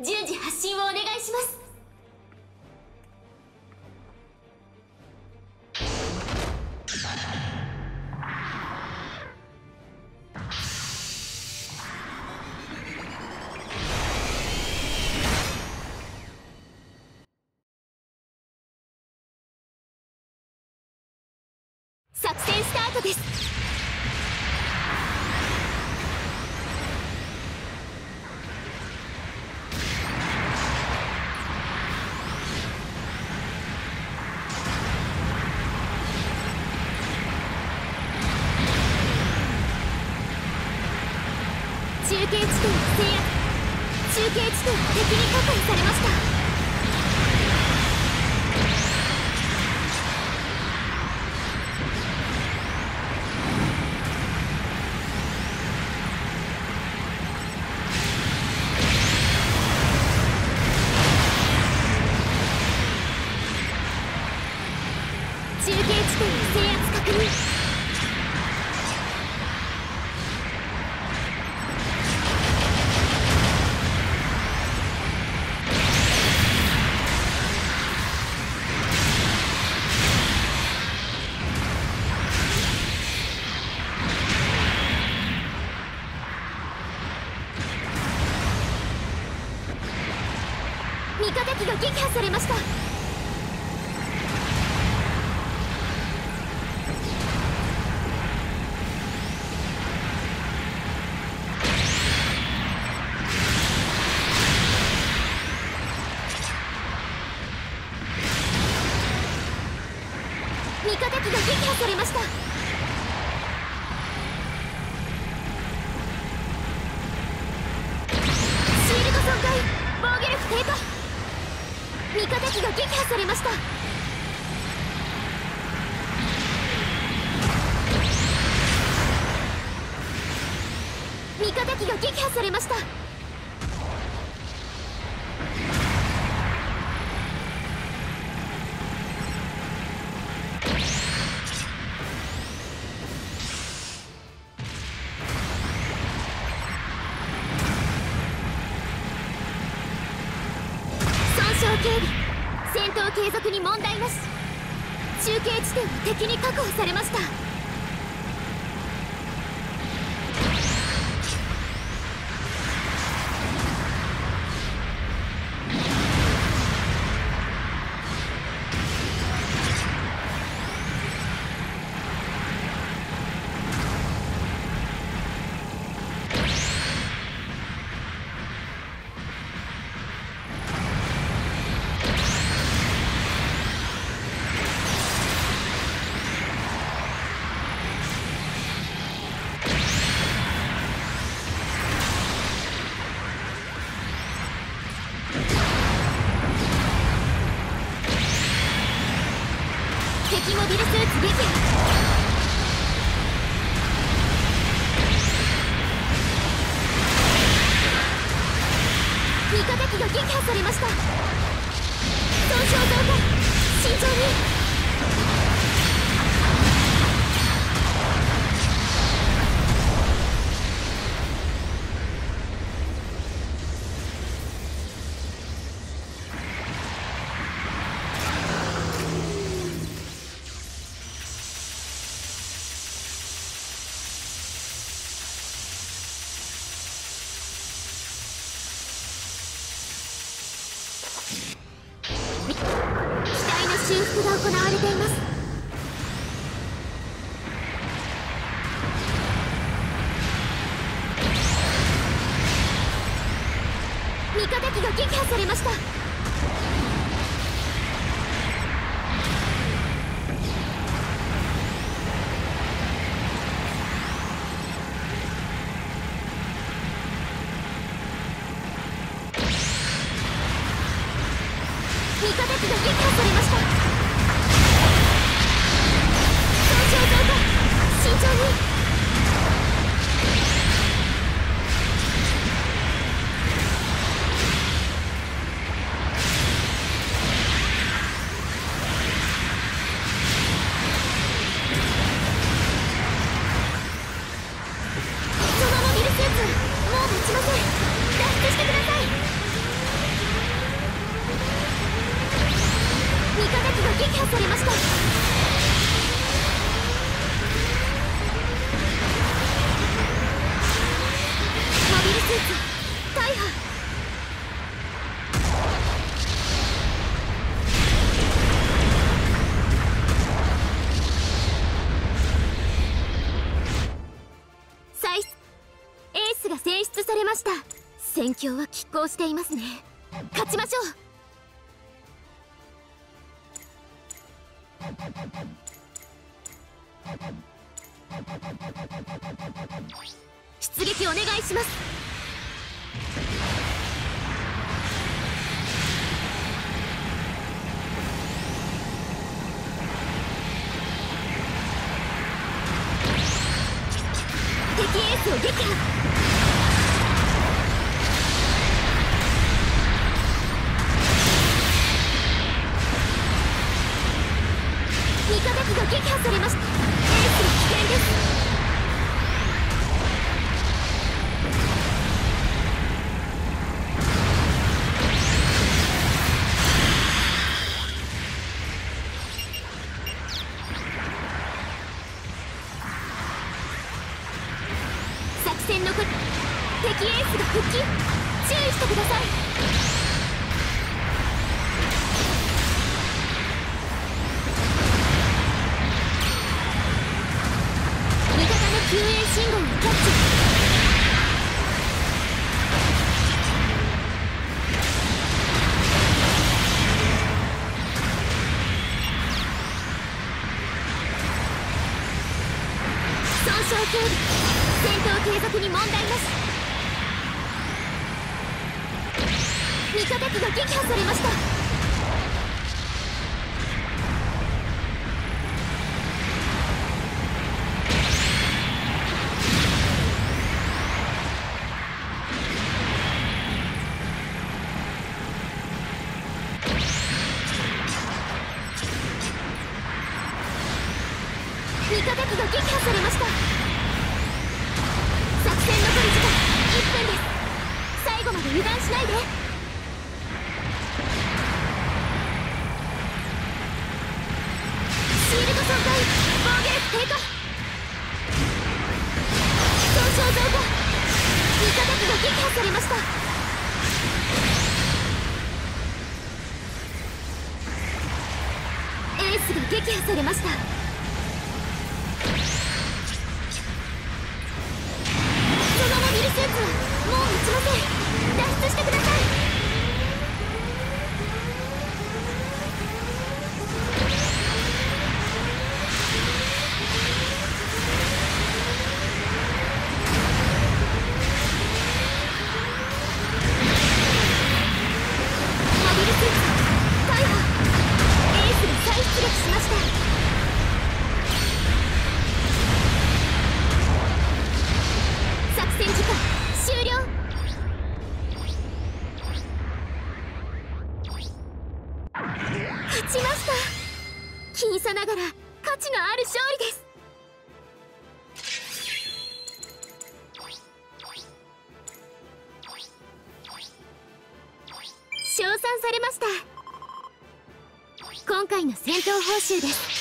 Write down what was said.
順次発信をお願いします。作戦スタートです。継地点を制圧中継地点敵に確保されました。機が撃破されました。味方機が撃破されました。味方機が撃破されました。警備。戦闘継続に問題なし。中継地点は敵に確保されました。モビルスーツ撃味方機が撃破されました。損傷増加慎重に。修復が行われています。味方機が撃破されました。味方機が撃破され撃破されました。戦況は拮抗していますね。勝ちましょう。出撃お願いします。敵エースを撃破。残り敵エースが復帰。注意してください。味方機が撃破されました。低下損傷増加味方機が撃破されました。エースが撃破されました。そのモビルスーツはもう落ちません。脱出してください。さながら価値のある勝利です。称賛されました。今回の戦闘報酬です。